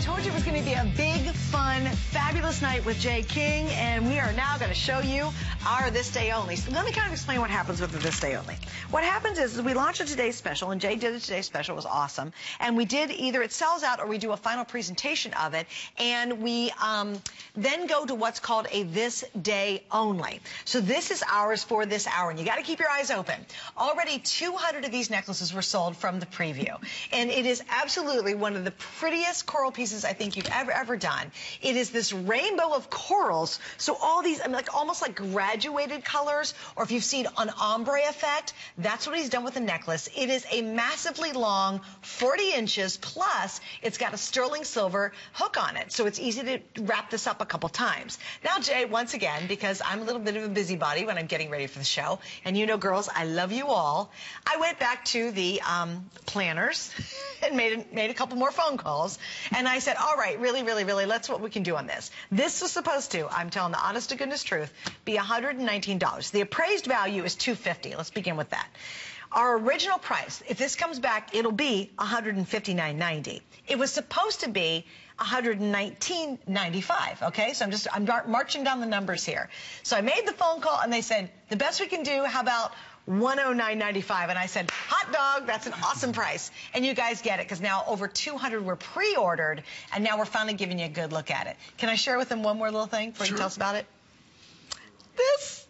told you it was going to be a big, fun, fabulous night with Jay King, and we are now going to show you our This Day Only. So let me kind of explain what happens with the This Day Only. What happens is, we launch a Today Special, and Jay did a Today Special. It was awesome. And we did either it sells out or we do a final presentation of it, and we um, then go to what's called a This Day Only. So this is ours for this hour, and you got to keep your eyes open. Already 200 of these necklaces were sold from the preview, and it is absolutely one of the prettiest coral pieces I think you've ever, ever done. It is this rainbow of corals. So all these, I mean, like almost like graduated colors, or if you've seen an ombre effect, that's what he's done with the necklace. It is a massively long, 40 inches, plus it's got a sterling silver hook on it. So it's easy to wrap this up a couple times. Now, Jay, once again, because I'm a little bit of a busybody when I'm getting ready for the show, and you know, girls, I love you all, I went back to the um, planners and made, made a couple more phone calls. And I said, all right, really, really, really, let's what we can do on this. This was supposed to, I'm telling the honest to goodness truth, be $119. The appraised value is 250. Let's begin with that. Our original price, if this comes back, it'll be $159.90. It was supposed to be $119.95. Okay, so I'm just I'm marching down the numbers here. So I made the phone call and they said the best we can do. How about 109.95 and I said hot dog that's an awesome price. And you guys get it because now over 200 were pre-ordered and now we're finally giving you a good look at it. Can I share with them one more little thing before sure. you tell us about it? This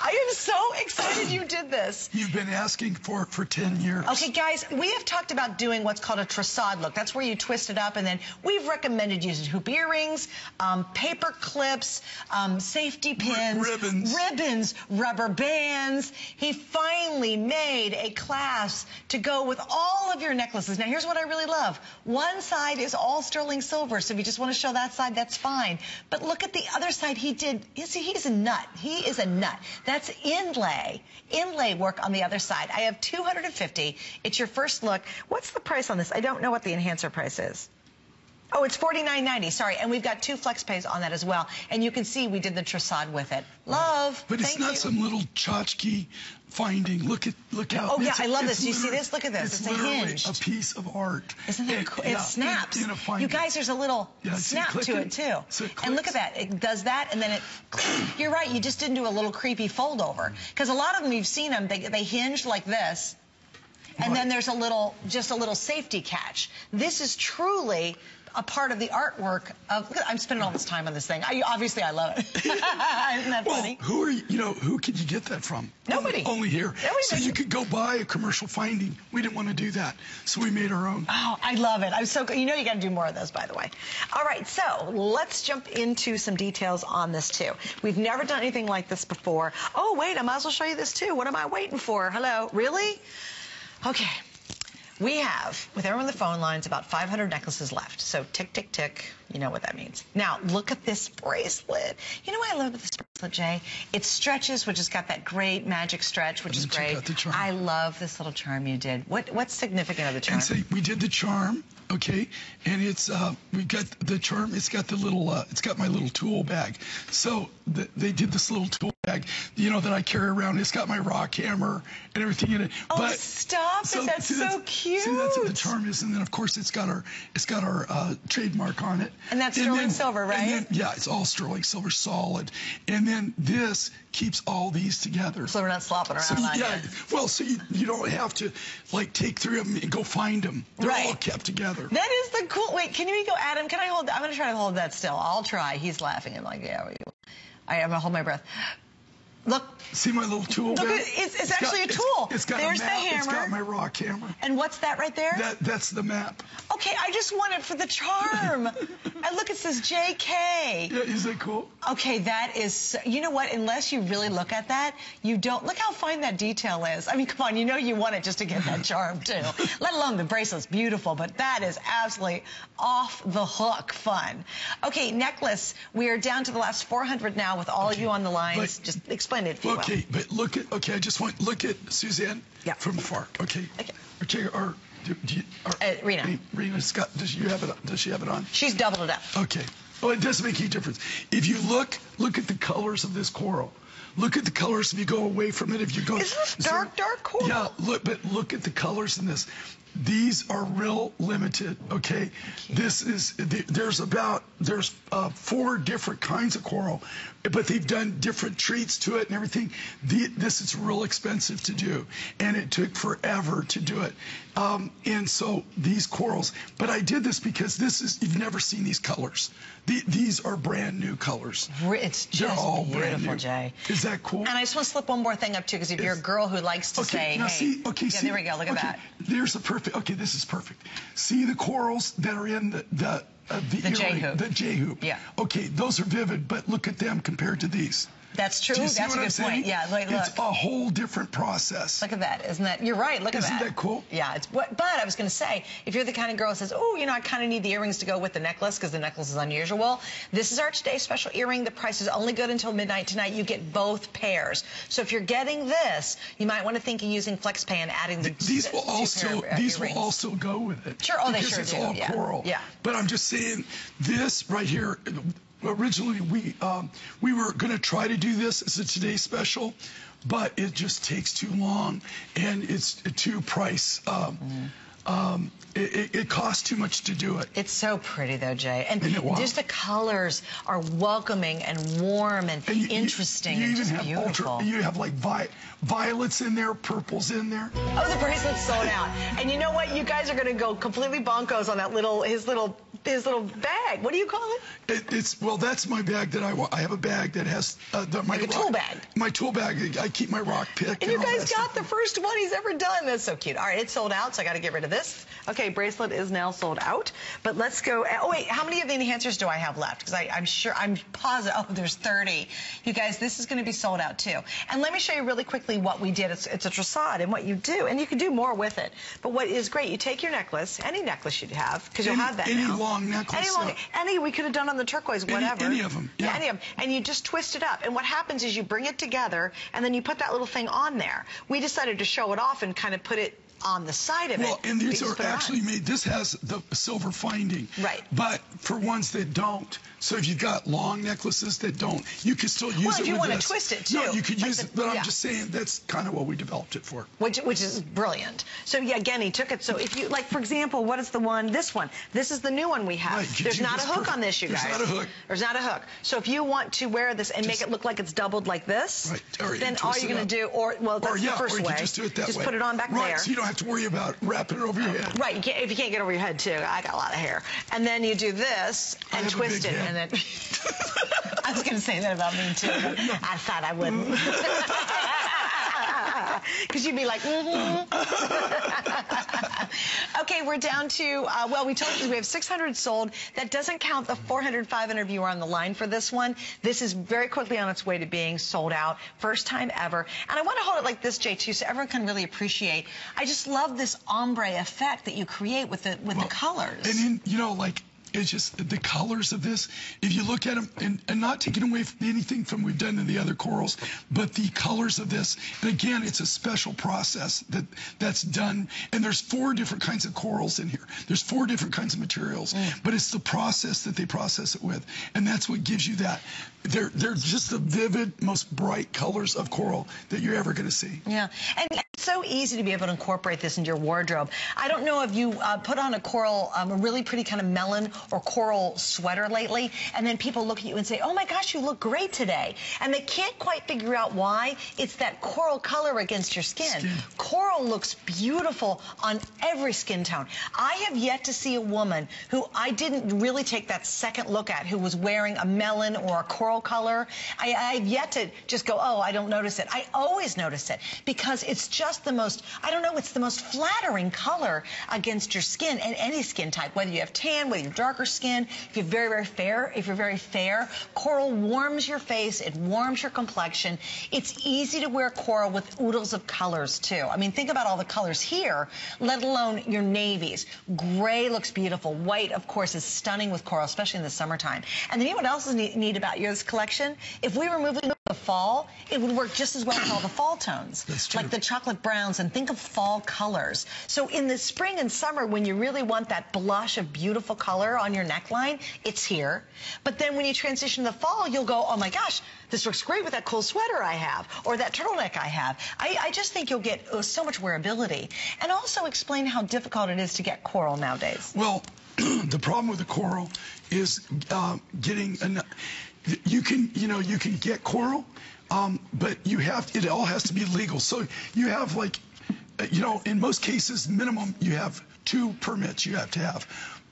I am so excited you did this. You've been asking for it for 10 years. Okay, guys, we have talked about doing what's called a torsade look. That's where you twist it up, and then we've recommended using hoop earrings, um, paper clips, um, safety pins, R ribbons. ribbons, rubber bands. He finally made a class to go with all of your necklaces. Now, here's what I really love. One side is all sterling silver, so if you just want to show that side, that's fine. But look at the other side. He did, you see, he's a nut. He is a nut. That's inlay, inlay work on the other side. I have 250. It's your first look. What's the price on this? I don't know what the enhancer price is. Oh, it's $49.90, sorry. And we've got two flex pays on that as well. And you can see we did the torsade with it. Love. But it's not you. some little tchotchke finding. Look at look how. Oh yeah, I love this. You see this? Look at this. It's, it's a hinge. A piece of art. Isn't that cool? It, yeah, snaps. In, in you guys, there's a little yeah, snap to it too. So it and look at that. It does that, and then it. You're right. You just didn't do a little creepy fold over because a lot of them you've seen them. They they hinge like this. And then there's a little, just a little safety catch. This is truly a part of the artwork of. I'm spending all this time on this thing. I, obviously, I love it. Isn't that well, funny? Who are you? You know, who can you get that from? Nobody. Only, only here. Nobody so you could go buy a commercial finding. We didn't want to do that, so we made our own. Oh, I love it. I'm so. You know, you got to do more of those, by the way. All right, so let's jump into some details on this too. We've never done anything like this before. Oh, wait, I might as well show you this too. What am I waiting for? Hello, really? Okay. We have, with everyone on the phone lines, about 500 necklaces left. So tick, tick, tick. You know what that means. Now, look at this bracelet. You know what I love about this bracelet, Jay? It stretches, which has got that great magic stretch, which is great. I love this little charm you did. What What's significant of the charm? And so we did the charm, okay, and it's uh, we got the charm. It's got the little, uh, it's got my little tool bag. So the, they did this little tool bag, you know, that I carry around. It's got my rock hammer and everything in it. Oh, but, stop so, That's see, so that's, cute. See, that's what the charm is, and then of course it's got our it's got our uh, trademark on it. And that's sterling then, silver, right? Then, yeah, it's all sterling silver, solid. And then this keeps all these together. So we're not slopping around. So, yeah, well, so you, you don't have to like take three of them and go find them. They're right. all kept together. That is the cool. Wait, can you go, Adam? Can I hold? I'm gonna try to hold that still. I'll try. He's laughing. I'm like, yeah. I, I'm gonna hold my breath. Look. See my little tool Look, it's, it's, it's actually got, a tool. It's, it's got There's a map. the hammer. It's got my raw camera. And what's that right there? That That's the map. Okay, I just want it for the charm. and uh, look, it says JK. Yeah, is that cool? Okay, that is, you know what, unless you really look at that, you don't, look how fine that detail is. I mean, come on, you know you want it just to get that charm, too. Let alone the bracelet's beautiful, but that is absolutely off the hook fun. Okay, necklace, we are down to the last 400 now with all okay. of you on the lines. But, just explain it if you okay, will. but look at, okay, I just want, look at Suzanne yeah. from far, okay? Okay. Okay, or, do, do you, or, uh, Rena. Rena Scott, does you have it? Does she have it on? She's doubled it up. Okay. Well, it doesn't make any difference. If you look, look at the colors of this coral. Look at the colors if you go away from it. If you go, is this dark, dark coral? Yeah. Look, but look at the colors in this. These are real limited. Okay, this is there's about there's uh, four different kinds of coral, but they've done different treats to it and everything. The, this is real expensive to do, and it took forever to do it. Um, and so these corals, but I did this because this is you've never seen these colors. The, these are brand new colors. It's just They're all beautiful, brand new. Jay. Is that cool? And I just want to slip one more thing up too, because if you're a girl who likes to okay, say, hey, see, okay, yeah, see, there we go, look okay, at that. There's a perfect. Okay, this is perfect. See the corals that are in the the uh, the, The J hoop. The J hoop. Yeah. Okay, those are vivid, but look at them compared to these. That's true. That's a good saying? point. Yeah, like, It's a whole different process. Look at that. Isn't that, you're right. Look at Isn't at that. that cool? Yeah. It's what, but I was going to say, if you're the kind of girl who says, oh, you know, I kind of need the earrings to go with the necklace because the necklace is unusual, this is our today's special earring. The price is only good until midnight tonight. You get both pairs. So if you're getting this, you might want to think of using FlexPay and adding the these will also of, uh, these earrings. will also go with it. Sure, oh, they because sure it's do, all yeah. coral. Yeah. But I'm just saying, this right here. Originally, we um, we were going to try to do this as a today special, but it just takes too long, and it's too price. Um, Mm-hmm. Um, it, it, it costs too much to do it. It's so pretty though, Jay. And Isn't it wild? just the colors are welcoming and warm and, And you- you- interesting You, and even just have beautiful. ultra. You have like vi- violets in there, purples in there. Oh, the bracelet's sold out. And you know what? You guys are going to go completely bonkos on that little, his little, his little bag. What do you call it? It, it's well, that's my bag that I want. I have a bag that has uh, the, my Like a rock- tool bag. My tool bag. I keep my rock pick. And And, you guys got stuff. the first one he's ever done. That's so cute. All right, it's sold out, so I got to get rid of this. Okay, bracelet is now sold out. But let's go. Oh wait, how many of the enhancers do I have left? Because I'm sure I'm positive. Oh, there's 30. You guys, this is going to be sold out too. And let me show you really quickly what we did. It's, it's a torsade, and what you do, and you can do more with it. But what is great, you take your necklace, any necklace you'd have, because you'll have that any now. long necklace, Any long, uh, any we could have done on the turquoise, Any- whatever. any of 'em, yeah. any of them. And you just twist it up. And what happens is you bring it together, and then you put that little thing on there. We decided to show it off and kind of put it on the side of Well, it. Well, and these are it on. actually made. This has the silver finding. Right. But for ones that don't, so if you've got long necklaces that don't, you can still use Well, it if you with wanna this. twist it, too. No, you could like use the- it. But yeah. I'm just saying that's kind of what we developed it for. Which, which is brilliant. So yeah, again, he took it. So if you like, for example, what is the one? This one. This is the new one we have. Right, There's not a hook perfect. on this, you guys. There's not a hook. There's not a hook. So if you want to wear this and make it look like it's doubled like this, Right. Then all you're going to do, or well, that's or yeah, the first or you way. just do it that just way. put it on back right, there. so have to worry about wrapping it over your head. Right, you if you can't get over your head too, I got a lot of hair. And then you do this and twist it, head. and then I was going to say that about me too. but I thought I wouldn't. Because you'd be like, mm-hmm. okay, we're down to, uh, well, we told you we have 600 sold. That doesn't count the 400, 500 of you are on the line for this one. This is very quickly on its way to being sold out. First time ever. And I want to hold it like this, Jay, too, so everyone can really appreciate. I just love this ombre effect that you create with the with Well, the colors. And in, you know, like it's just the colors of this. If you look at them, and, and not taking away from anything from we've done in the other corals, but the colors of this. And again, it's a special process that that's done. And there's four different kinds of corals in here. There's four different kinds of materials, Mm. but it's the process that they process it with, and that's what gives you that. They're they're just the vivid, most bright colors of coral that you're ever going to see. Yeah, and it's so easy to be able to incorporate this into your wardrobe. I don't know if you uh, put on a coral, um, a really pretty kind of melon or coral sweater lately, and then people look at you and say, oh my gosh, you look great today. And they can't quite figure out why. It's that coral color against your skin. Skin. Coral looks beautiful on every skin tone. I have yet to see a woman who I didn't really take that second look at who was wearing a melon or a coral color. I, I've yet to just go, oh, I don't notice it. I always notice it because it's just the most, I don't know, it's the most flattering color against your skin and any skin type, whether you have tan, whether you're darker skin, if you're very, very fair, if you're very fair, coral warms your face, it warms your complexion. It's easy to wear coral with oodles of colors too. I mean, think about all the colors here, let alone your navies. Gray looks beautiful. White, of course, is stunning with coral, especially in the summertime. And then you know what else is neat, about your collection? If we were moving the fall, it would work just as well as all the fall tones. That's true. Like the chocolate browns and think of fall colors. So in the spring and summer, when you really want that blush of beautiful color on your neckline, it's here. But then when you transition to the fall, you'll go, oh my gosh, this works great with that cool sweater I have or that turtleneck I have. I, I just think you'll get oh, so much wearability. And also explain how difficult it is to get coral nowadays. Well, the problem with the coral is uh, getting enough. You can, you know, you can get coral, um, but you have it all has to be legal. So you have like, uh, you know, in most cases, minimum you have two permits you have to have.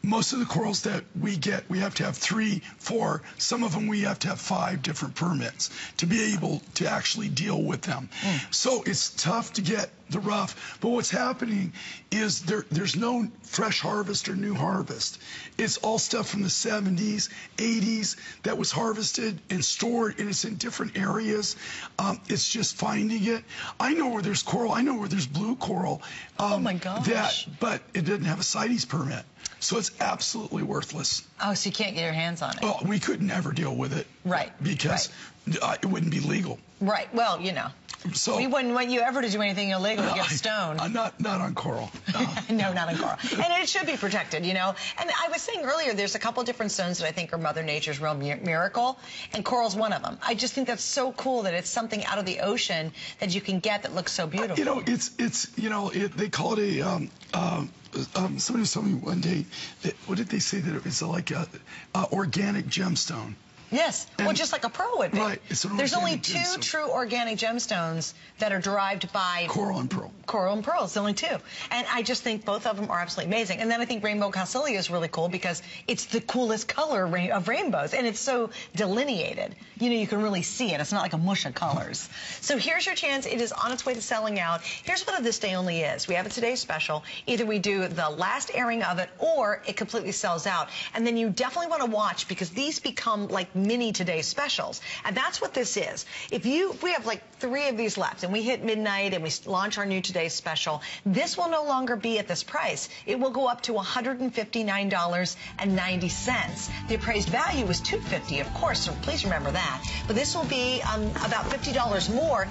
Most of the corals that we get, we have to have three, four. Some of them we have to have five different permits to be able to actually deal with them. Mm. So it's tough to get the rough. But what's happening is there, there's no fresh harvest or new harvest. It's all stuff from the 70s, 80s that was harvested and stored, and it's in different areas. Um, it's just finding it. I know where there's coral. I know where there's blue coral. Um, oh my gosh! That, but it didn't have a CITES permit. So it's absolutely worthless. Oh, so you can't get your hands on it? Oh, we could never deal with it. Right. Because right. Uh, it wouldn't be legal. Right. Well, you know. So we wouldn't want you ever to do anything illegal to get stoned. Uh, not not on coral. no, not on coral. And it should be protected, you know. And I was saying earlier, there's a couple different stones that I think are Mother Nature's real miracle, and coral's one of them. I just think that's so cool that it's something out of the ocean that you can get that looks so beautiful. You know, it's it's you know it, they call it a um, um, um, somebody was telling me one day that what did they say that it was like a, a organic gemstone. Yes, and, well, just like a pearl would be. Right. There's only two gemstone. true organic gemstones that are derived by coral and pearl. Coral and pearl. It's the only two, and I just think both of them are absolutely amazing. And then I think rainbow calsilica is really cool because it's the coolest color of rainbows, and it's so delineated. You know, you can really see it. It's not like a mush of colors. So here's your chance. It is on its way to selling out. Here's what a this day only is. We have a today special. Either we do the last airing of it, or it completely sells out. And then you definitely want to watch because these become like mini today specials. And that's what this is. If you, we have like three of these left and we hit midnight and we launch our new today special, this will no longer be at this price. It will go up to $159.90. The appraised value is 250, of course, so please remember that. But this will be um, about $50 more